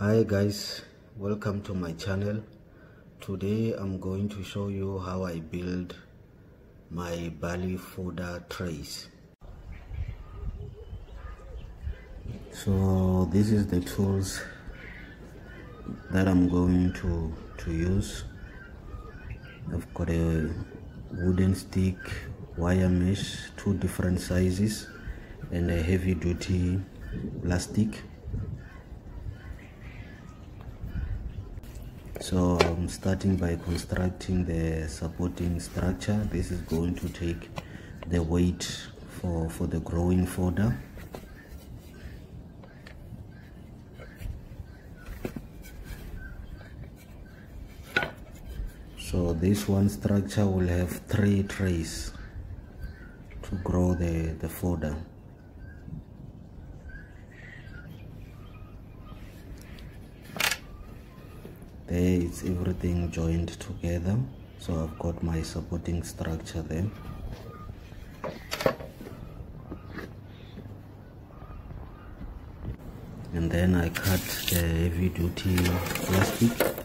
hi guys welcome to my channel. Today i'm going to show you how i build my barley fodder trays. So this is the tools that i'm going to to use. I've got a wooden stick wire mesh two different sizes and a heavy duty plastic so I'm starting by constructing the supporting structure. This is going to take the weight for for the growing fodder. So this one structure will have three trays to grow the the fodder there it's everything joined together so I've got my supporting structure there. And then I cut the heavy duty plastic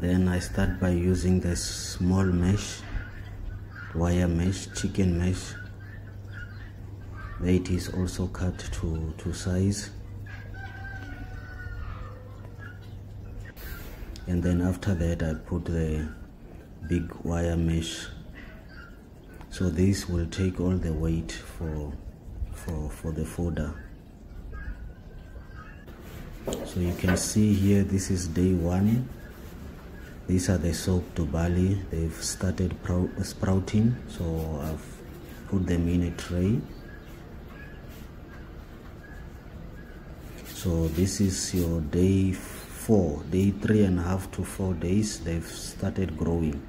then I start by using the small mesh wire mesh chicken mesh. It is also cut to, to size. And then after that I put the big wire mesh. So this will take all the weight for for for the fodder. So you can see here this is day one these are the soap to barley. They've started sprouting so I've put them in a tray. So this is your day four day three and a half to four days they've started growing.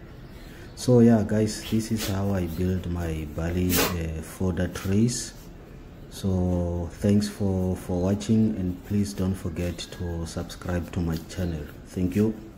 So yeah guys this is how I build my barley uh, fodder trays. So thanks for for watching and please don't forget to subscribe to my channel. Thank you